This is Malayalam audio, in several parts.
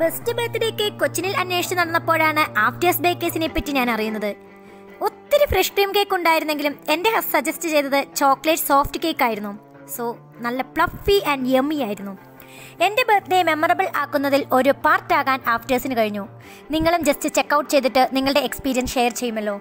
ബെസ്റ്റ് ബർത്ത്ഡേ കേക്ക് കൊച്ചിനിൽ അന്വേഷിച്ച് നടന്നപ്പോഴാണ് ആഫ്റ്റേഴ്സ് ബേക്കേഴ്സിനെ പറ്റി ഞാൻ അറിയുന്നത്. ഒത്തിരി ഫ്രഷ് ക്രീം കേക്ക് ഉണ്ടായിരുന്നെങ്കിലും എന്റെ സജസ്റ്റ് ചെയ്തത് ചോക്ലേറ്റ് സോഫ്റ്റ് കേക്ക് ആയിരുന്നു. സോ നല്ല പ്ലഫി ആൻഡ് യമ്മി ആയിരുന്നു. എന്റെ ബർത്ത്ഡേ മെമ്മറബിൾ ആക്കുന്നതിൽ ഒരു പാർട്ടാകാൻ ആഫ്റ്റേഴ്സിന് കഴിഞ്ഞു. നിങ്ങളും ജസ്റ്റ് ചെക്കൗട്ട് ചെയ്തിട്ട് നിങ്ങളുടെ എക്സ്പീരിയൻസ് ഷെയർ ചെയ്യുമല്ലോ.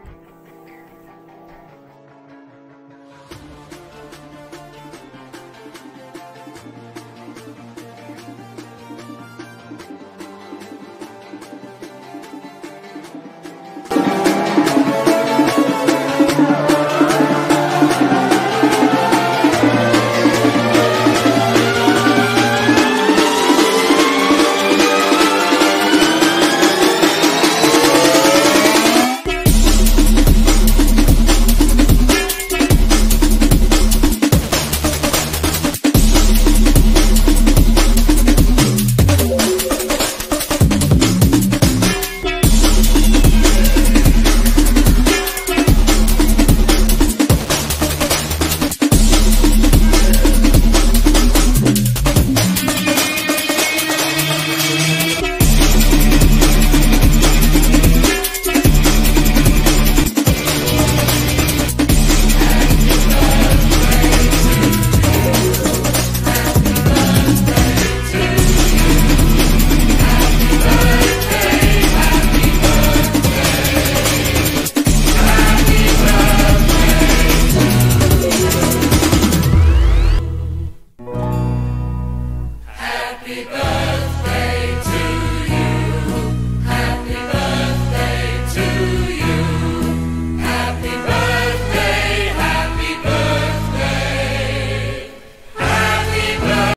Happy birthday.